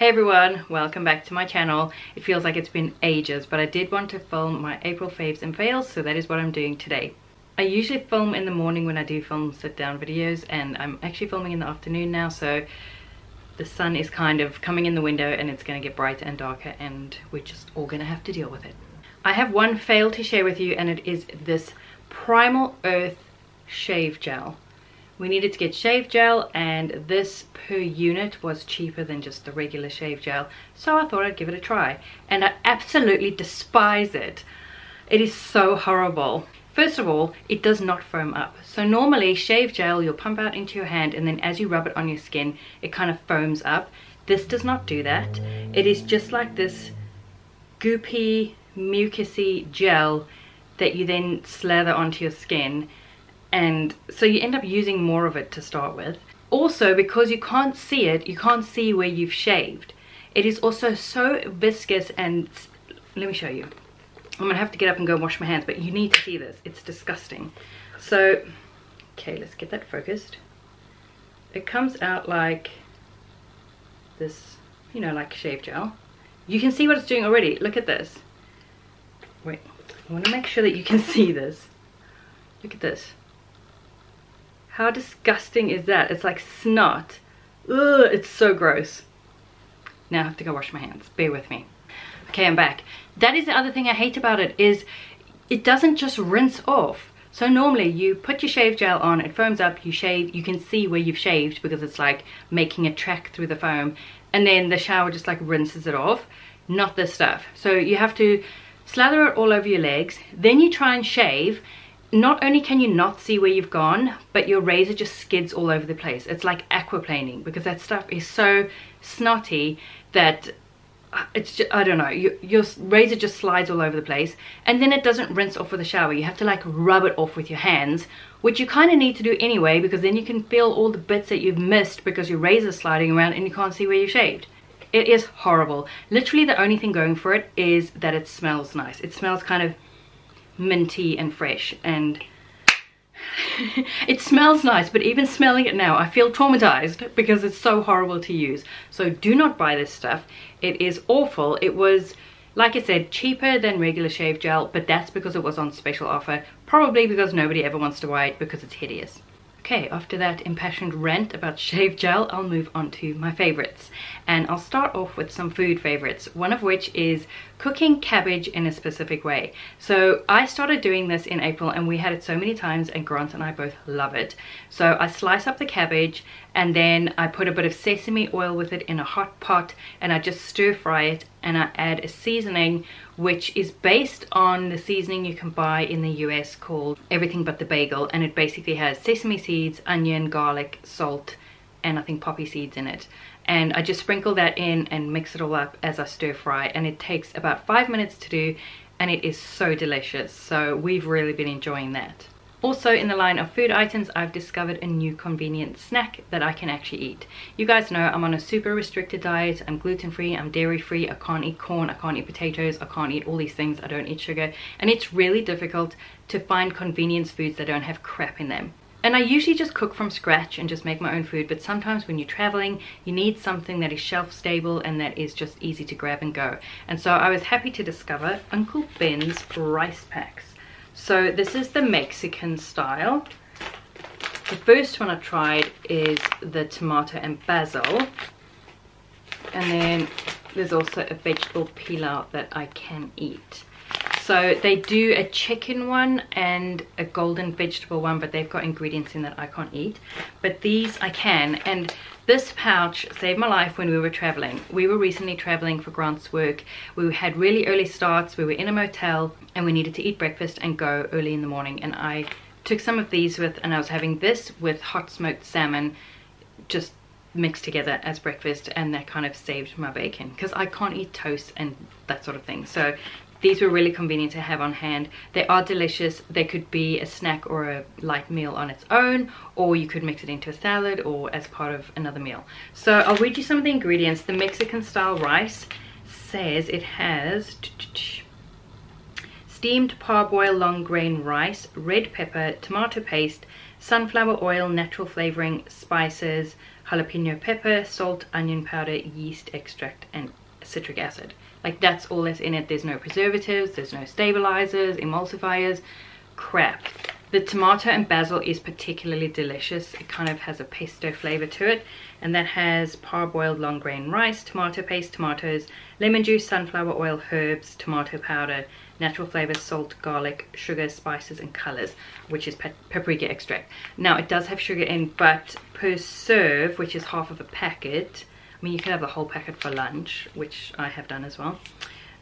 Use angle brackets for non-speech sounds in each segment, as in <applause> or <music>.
Hey everyone, welcome back to my channel. It feels like it's been ages, but I did want to film my April faves and fails, so that is what I'm doing today. I usually film in the morning when I do film sit down videos, and I'm actually filming in the afternoon now, so the sun is kind of coming in the window and it's gonna get brighter and darker and we're just all gonna have to deal with it. I have one fail to share with you and it is this Primal Earth shave gel we needed to get shave gel and this per unit was cheaper than just the regular shave gel. So I thought I'd give it a try and I absolutely despise it. It is so horrible. First of all it does not foam up. So normally shave gel you'll pump out into your hand and then as you rub it on your skin it kind of foams up. This does not do that. It is just like this goopy mucusy gel that you then slather onto your skin and so you end up using more of it to start with. Also, because you can't see it, you can't see where you've shaved. It is also so viscous and, let me show you. I'm gonna have to get up and go wash my hands, but you need to see this. It's disgusting. So, okay, let's get that focused. It comes out like this, you know, like shave gel. You can see what it's doing already. Look at this. Wait, I wanna make sure that you can <laughs> see this. Look at this. How disgusting is that? It's like snot. Ugh, it's so gross. Now I have to go wash my hands. Bear with me. Okay, I'm back. That is the other thing I hate about it is it doesn't just rinse off. So normally you put your shave gel on, it foams up, you shave, you can see where you've shaved because it's like making a track through the foam and then the shower just like rinses it off. Not this stuff. So you have to slather it all over your legs, then you try and shave not only can you not see where you've gone, but your razor just skids all over the place. It's like aquaplaning because that stuff is so snotty that uh, it's just, I don't know, your, your razor just slides all over the place and then it doesn't rinse off with a shower. You have to like rub it off with your hands, which you kind of need to do anyway because then you can feel all the bits that you've missed because your razor's sliding around and you can't see where you shaved. It is horrible. Literally the only thing going for it is that it smells nice. It smells kind of minty and fresh and <laughs> it smells nice but even smelling it now I feel traumatized because it's so horrible to use. So do not buy this stuff. It is awful. It was like I said cheaper than regular shave gel but that's because it was on special offer. Probably because nobody ever wants to buy it because it's hideous Okay, after that impassioned rant about shave gel, I'll move on to my favorites. And I'll start off with some food favorites, one of which is cooking cabbage in a specific way. So I started doing this in April and we had it so many times and Grant and I both love it. So I slice up the cabbage and then I put a bit of sesame oil with it in a hot pot and I just stir fry it and I add a seasoning which is based on the seasoning you can buy in the US called Everything But The Bagel and it basically has sesame seeds, onion, garlic, salt and I think poppy seeds in it and I just sprinkle that in and mix it all up as I stir fry and it takes about five minutes to do and it is so delicious so we've really been enjoying that. Also in the line of food items, I've discovered a new convenient snack that I can actually eat. You guys know I'm on a super restricted diet. I'm gluten-free, I'm dairy-free, I can't eat corn, I can't eat potatoes, I can't eat all these things, I don't eat sugar. And it's really difficult to find convenience foods that don't have crap in them. And I usually just cook from scratch and just make my own food, but sometimes when you're traveling, you need something that is shelf stable and that is just easy to grab and go. And so I was happy to discover Uncle Ben's rice packs. So this is the Mexican style. The first one I tried is the tomato and basil. And then there's also a vegetable pilau that I can eat. So they do a chicken one and a golden vegetable one, but they've got ingredients in that I can't eat. But these I can. And this pouch saved my life when we were traveling. We were recently traveling for Grant's work. We had really early starts. We were in a motel and we needed to eat breakfast and go early in the morning. And I took some of these with, and I was having this with hot smoked salmon, just mixed together as breakfast and that kind of saved my bacon because I can't eat toast and that sort of thing so these were really convenient to have on hand. They are delicious. They could be a snack or a light meal on its own, or you could mix it into a salad or as part of another meal. So I'll read you some of the ingredients. The Mexican style rice says it has steamed parboiled long grain rice, red pepper, tomato paste, sunflower oil, natural flavoring, spices, jalapeno pepper, salt, onion powder, yeast extract, and citric acid. Like that's all that's in it. There's no preservatives, there's no stabilizers, emulsifiers, crap. The tomato and basil is particularly delicious. It kind of has a pesto flavor to it. And that has parboiled long grain rice, tomato paste, tomatoes, lemon juice, sunflower oil, herbs, tomato powder, natural flavors, salt, garlic, sugar, spices, and colors, which is pe paprika extract. Now, it does have sugar in, but per serve, which is half of a packet, I mean, you can have the whole packet for lunch, which I have done as well.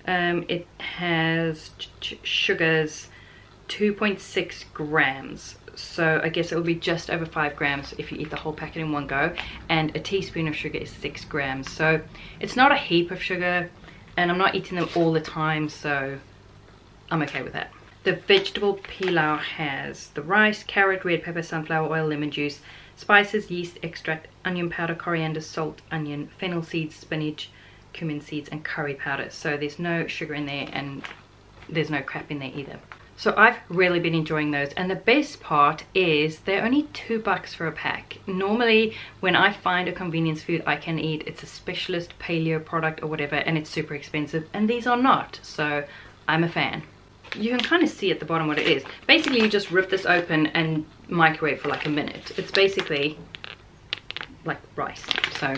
Um, it has sugars 2.6 grams so I guess it will be just over 5 grams if you eat the whole packet in one go and a teaspoon of sugar is 6 grams so it's not a heap of sugar and I'm not eating them all the time so I'm okay with that. The vegetable pilau has the rice, carrot, red pepper, sunflower oil, lemon juice, spices, yeast extract, onion powder, coriander, salt, onion, fennel seeds, spinach, cumin seeds and curry powder so there's no sugar in there and there's no crap in there either. So I've really been enjoying those. And the best part is they're only two bucks for a pack. Normally when I find a convenience food I can eat, it's a specialist paleo product or whatever and it's super expensive. And these are not. So I'm a fan. You can kind of see at the bottom what it is. Basically you just rip this open and microwave for like a minute. It's basically like rice. So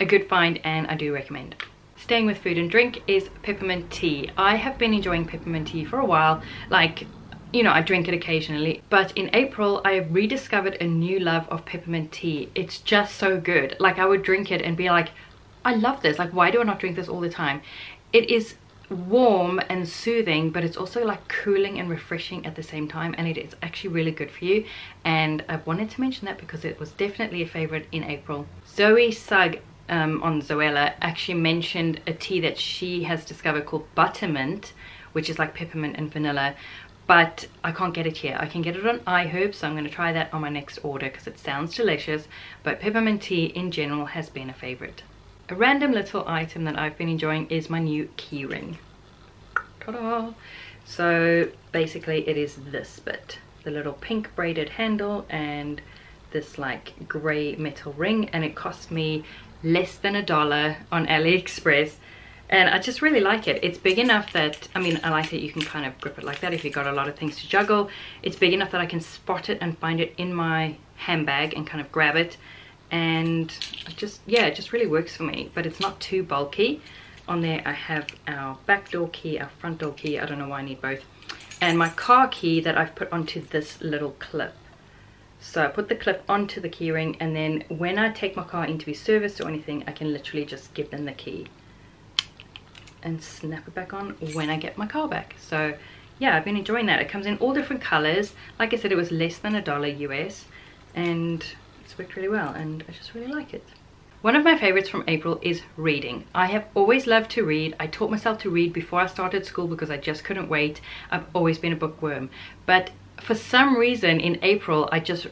a good find and I do recommend staying with food and drink is peppermint tea. I have been enjoying peppermint tea for a while, like you know, I drink it occasionally. But in April, I rediscovered a new love of peppermint tea. It's just so good. Like I would drink it and be like, I love this. Like why do I not drink this all the time? It is warm and soothing but it's also like cooling and refreshing at the same time and it is actually really good for you and I wanted to mention that because it was definitely a favorite in April. Zoe Sugg um, on Zoella actually mentioned a tea that she has discovered called Buttermint, which is like peppermint and vanilla. But I can't get it here. I can get it on iHerb, so I'm going to try that on my next order because it sounds delicious. But peppermint tea in general has been a favorite. A random little item that I've been enjoying is my new keyring. Ta-da! So basically it is this bit. The little pink braided handle and this like grey metal ring and it cost me less than a dollar on AliExpress and I just really like it. It's big enough that, I mean, I like that you can kind of grip it like that if you've got a lot of things to juggle. It's big enough that I can spot it and find it in my handbag and kind of grab it. And just, yeah, it just really works for me. But it's not too bulky. On there I have our back door key, our front door key. I don't know why I need both. And my car key that I've put onto this little clip. So I put the clip onto the keyring and then when I take my car in to be serviced or anything, I can literally just give them the key and snap it back on when I get my car back. So yeah, I've been enjoying that. It comes in all different colors. Like I said, it was less than a dollar US and worked really well and I just really like it. One of my favorites from April is reading. I have always loved to read. I taught myself to read before I started school because I just couldn't wait. I've always been a bookworm. But for some reason in April I just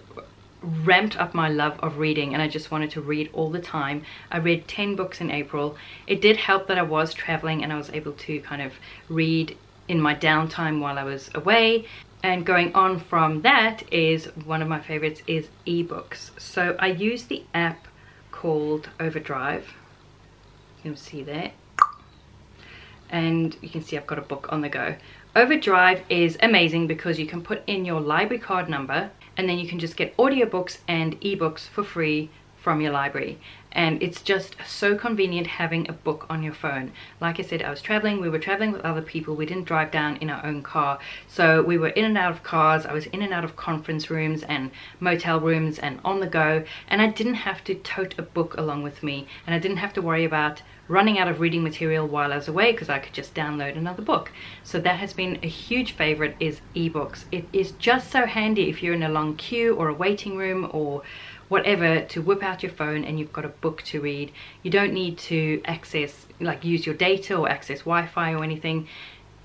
ramped up my love of reading and I just wanted to read all the time. I read 10 books in April. It did help that I was traveling and I was able to kind of read in my downtime while I was away. And going on from that is one of my favorites is ebooks. So I use the app called Overdrive. You can see there. And you can see I've got a book on the go. Overdrive is amazing because you can put in your library card number and then you can just get audiobooks and ebooks for free from your library. And it's just so convenient having a book on your phone. Like i said i was traveling we were traveling with other people we didn't drive down in our own car. So we were in and out of cars i was in and out of conference rooms and motel rooms and on the go. And i didn't have to tote a book along with me. And i didn't have to worry about running out of reading material while I was away because I could just download another book. So that has been a huge favorite is ebooks. It is just so handy if you're in a long queue or a waiting room or whatever to whip out your phone and you've got a book to read. You don't need to access, like use your data or access Wi-Fi or anything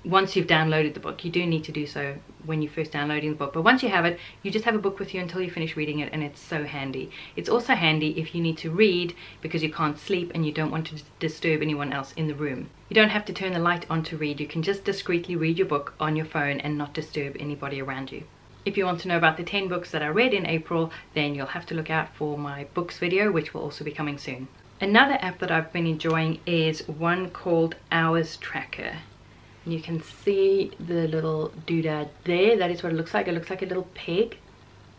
once you've downloaded the book. You do need to do so when you're first downloading the book. But once you have it, you just have a book with you until you finish reading it and it's so handy. It's also handy if you need to read because you can't sleep and you don't want to disturb anyone else in the room. You don't have to turn the light on to read. You can just discreetly read your book on your phone and not disturb anybody around you. If you want to know about the 10 books that I read in April, then you'll have to look out for my books video, which will also be coming soon. Another app that I've been enjoying is one called Hours Tracker. You can see the little doodad there. That is what it looks like. It looks like a little pig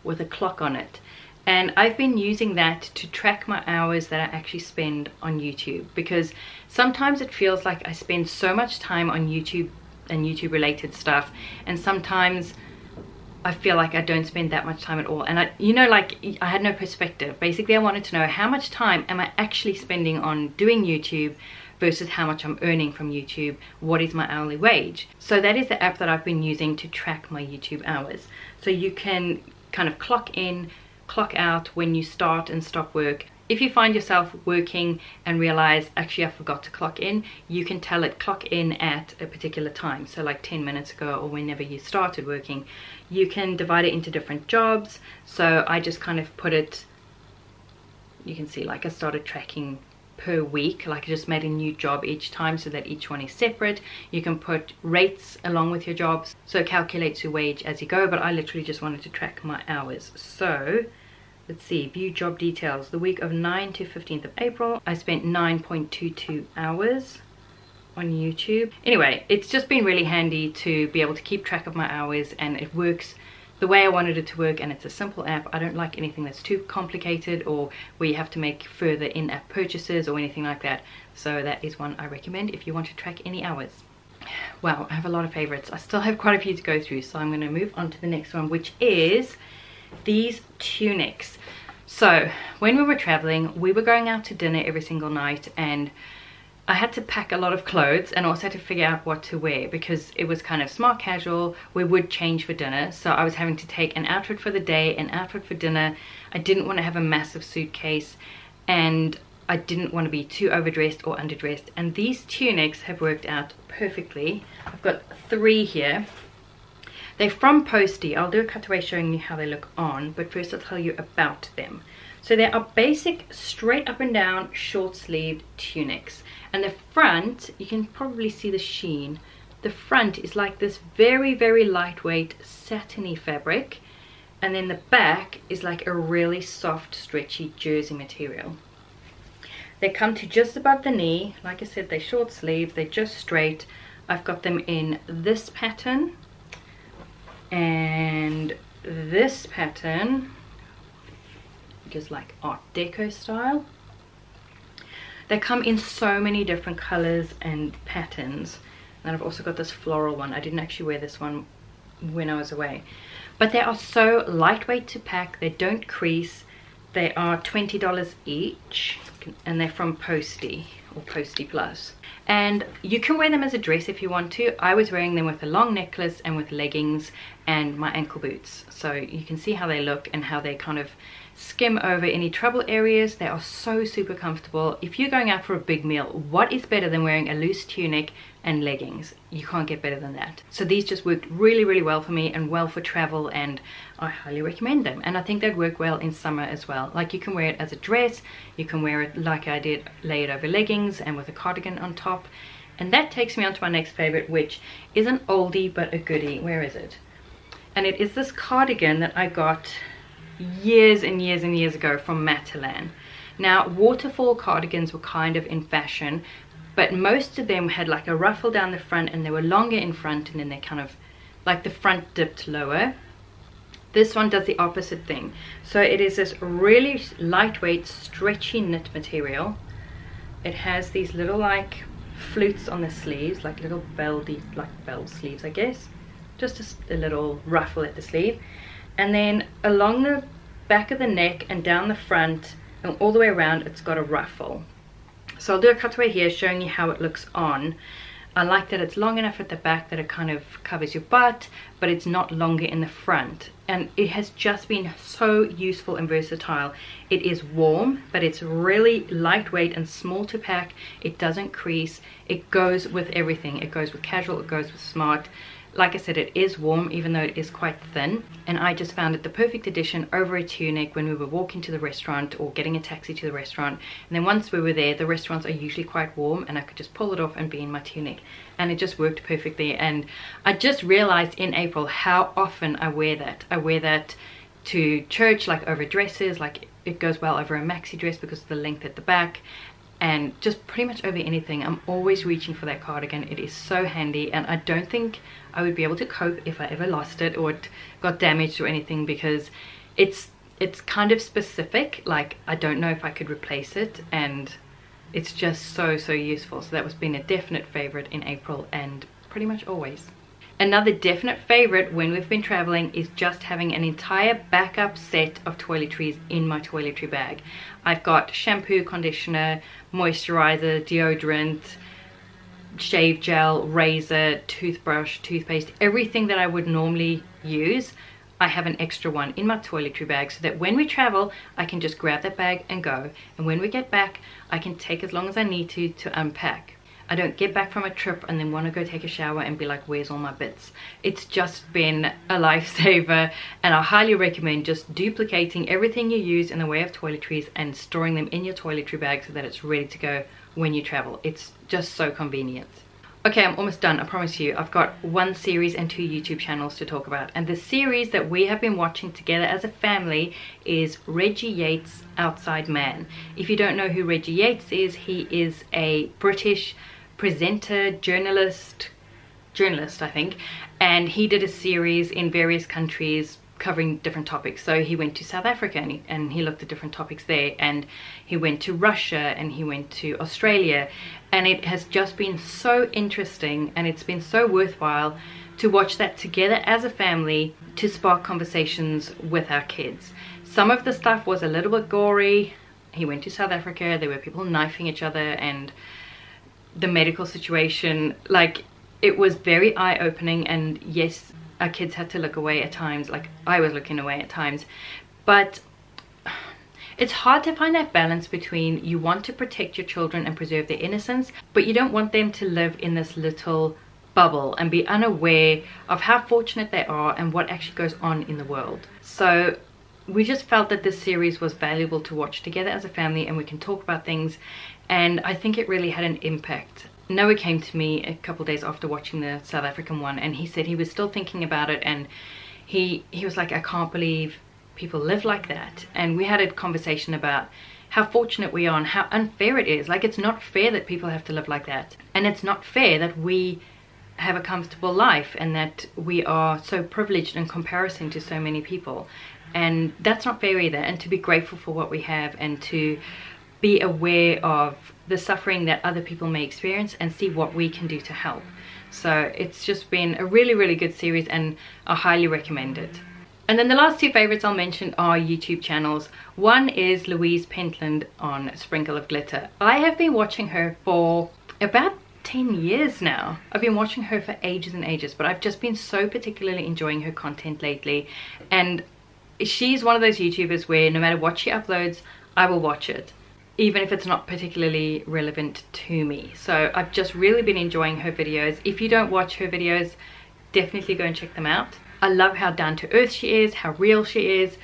with a clock on it. And I've been using that to track my hours that I actually spend on YouTube because sometimes it feels like I spend so much time on YouTube and YouTube related stuff and sometimes I feel like I don't spend that much time at all. And I you know like I had no perspective. Basically I wanted to know how much time am I actually spending on doing YouTube versus how much I'm earning from YouTube? What is my hourly wage? So that is the app that I've been using to track my YouTube hours. So you can kind of clock in clock out when you start and stop work if you find yourself working and realize actually I forgot to clock in you can tell it clock in at a particular time. So like 10 minutes ago or whenever you started working you can divide it into different jobs. So I just kind of put it you can see like I started tracking per week. Like I just made a new job each time so that each one is separate. You can put rates along with your jobs. So it calculates your wage as you go but I literally just wanted to track my hours. So let's see view job details. The week of 9 to 15th of April I spent 9.22 hours on YouTube. Anyway it's just been really handy to be able to keep track of my hours and it works the way I wanted it to work and it's a simple app. I don't like anything that's too complicated or where you have to make further in-app purchases or anything like that. So that is one I recommend if you want to track any hours. Wow I have a lot of favorites. I still have quite a few to go through so I'm going to move on to the next one which is these tunics so when we were traveling we were going out to dinner every single night and I had to pack a lot of clothes and also to figure out what to wear because it was kind of smart casual. We would change for dinner. So I was having to take an outfit for the day, an outfit for dinner. I didn't want to have a massive suitcase and I didn't want to be too overdressed or underdressed. And these tunics have worked out perfectly. I've got three here. They're from Postie. I'll do a cutaway showing you how they look on, but first I'll tell you about them. So they are basic straight up and down short sleeved tunics. And the front, you can probably see the sheen. The front is like this very, very lightweight satiny fabric. And then the back is like a really soft, stretchy jersey material. They come to just above the knee. Like I said, they're short sleeve, they're just straight. I've got them in this pattern and this pattern just like art deco style they come in so many different colors and patterns. And I've also got this floral one. I didn't actually wear this one when I was away. But they are so lightweight to pack. They don't crease. They are $20 each and they're from Postie or Postie Plus. And you can wear them as a dress if you want to. I was wearing them with a long necklace and with leggings and my ankle boots. So you can see how they look and how they kind of skim over any trouble areas. They are so super comfortable. If you're going out for a big meal what is better than wearing a loose tunic and leggings? You can't get better than that. So these just worked really really well for me and well for travel and i highly recommend them. And i think they'd work well in summer as well. Like you can wear it as a dress you can wear it like i did lay it over leggings and with a cardigan on top. And that takes me on to my next favorite which is an oldie but a goodie. Where is it? And it is this cardigan that i got years and years and years ago from Matalan. Now, waterfall cardigans were kind of in fashion, but most of them had like a ruffle down the front and they were longer in front and then they kind of, like the front dipped lower. This one does the opposite thing. So it is this really lightweight, stretchy knit material. It has these little like flutes on the sleeves, like little bell, like bell sleeves, I guess. Just a, a little ruffle at the sleeve and then along the back of the neck and down the front and all the way around it's got a ruffle so I'll do a cutaway here showing you how it looks on I like that it's long enough at the back that it kind of covers your butt but it's not longer in the front. And it has just been so useful and versatile. It is warm but it's really lightweight and small to pack. It doesn't crease. It goes with everything. It goes with casual it goes with smart like I said, it is warm even though it is quite thin. And I just found it the perfect addition over a tunic when we were walking to the restaurant or getting a taxi to the restaurant. And then once we were there, the restaurants are usually quite warm and I could just pull it off and be in my tunic. And it just worked perfectly. And I just realized in April how often I wear that. I wear that to church like over dresses, like it goes well over a maxi dress because of the length at the back and just pretty much over anything i'm always reaching for that cardigan it is so handy and i don't think i would be able to cope if i ever lost it or it got damaged or anything because it's it's kind of specific. Like i don't know if i could replace it and it's just so so useful. So that was been a definite favorite in april and pretty much always Another definite favorite when we've been traveling is just having an entire backup set of toiletries in my toiletry bag. I've got shampoo, conditioner, moisturizer, deodorant, shave gel, razor, toothbrush, toothpaste, everything that I would normally use. I have an extra one in my toiletry bag so that when we travel, I can just grab that bag and go. And when we get back, I can take as long as I need to to unpack. I don't get back from a trip and then want to go take a shower and be like, where's all my bits? It's just been a lifesaver <laughs> and I highly recommend just duplicating everything you use in the way of toiletries and storing them in your toiletry bag so that it's ready to go when you travel. It's just so convenient. Okay, I'm almost done, I promise you. I've got one series and two YouTube channels to talk about. And the series that we have been watching together as a family is Reggie Yates' Outside Man. If you don't know who Reggie Yates is, he is a British presenter, journalist, journalist I think, and he did a series in various countries covering different topics. So he went to South Africa and he, and he, looked at different topics there and he went to Russia and he went to Australia and it has just been so interesting and it's been so worthwhile to watch that together as a family to spark conversations with our kids. Some of the stuff was a little bit gory. He went to South Africa, there were people knifing each other and the medical situation like it was very eye-opening and yes our kids had to look away at times like I was looking away at times. But it's hard to find that balance between you want to protect your children and preserve their innocence but you don't want them to live in this little bubble and be unaware of how fortunate they are and what actually goes on in the world. So we just felt that this series was valuable to watch together as a family and we can talk about things and I think it really had an impact. Noah came to me a couple days after watching the South African one and he said he was still thinking about it and he he was like I can't believe people live like that. And we had a conversation about how fortunate we are and how unfair it is. Like it's not fair that people have to live like that. And it's not fair that we have a comfortable life and that we are so privileged in comparison to so many people. And that's not fair either. And to be grateful for what we have and to be aware of the suffering that other people may experience and see what we can do to help so it's just been a really really good series and I highly recommend it and then the last two favorites I'll mention are YouTube channels. One is Louise Pentland on Sprinkle of Glitter. I have been watching her for about 10 years now. I've been watching her for ages and ages, but I've just been so particularly enjoying her content lately. And she's one of those YouTubers where no matter what she uploads, I will watch it even if it's not particularly relevant to me. So I've just really been enjoying her videos. If you don't watch her videos, definitely go and check them out. I love how down to earth she is, how real she is.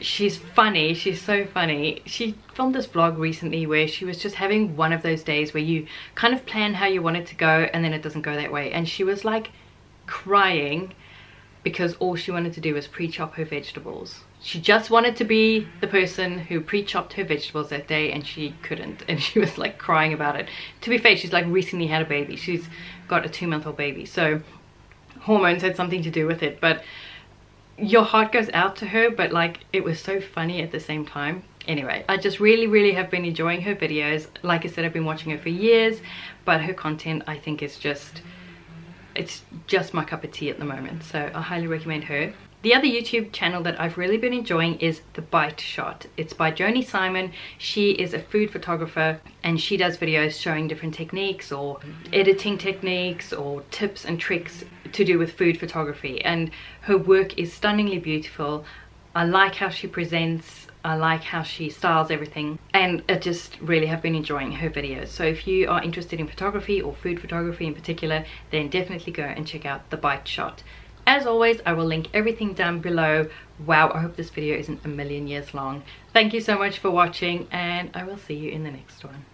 She's funny, she's so funny. She filmed this vlog recently where she was just having one of those days where you kind of plan how you want it to go and then it doesn't go that way. And she was like crying because all she wanted to do was pre-chop her vegetables. She just wanted to be the person who pre-chopped her vegetables that day and she couldn't <laughs> and she was like crying about it. To be fair, she's like recently had a baby. She's got a two month old baby. So hormones had something to do with it. But your heart goes out to her but like it was so funny at the same time anyway i just really really have been enjoying her videos like i said i've been watching her for years but her content i think is just it's just my cup of tea at the moment so i highly recommend her the other YouTube channel that I've really been enjoying is The Bite Shot. It's by Joanie Simon. She is a food photographer and she does videos showing different techniques or mm-hmm. editing techniques or tips and tricks to do with food photography. And her work is stunningly beautiful. I like how she presents. I like how she styles everything and I just really have been enjoying her videos. So if you are interested in photography or food photography in particular, then definitely go and check out The Bite Shot. As always, I will link everything down below. Wow, I hope this video isn't a million years long. Thank you so much for watching and I will see you in the next one.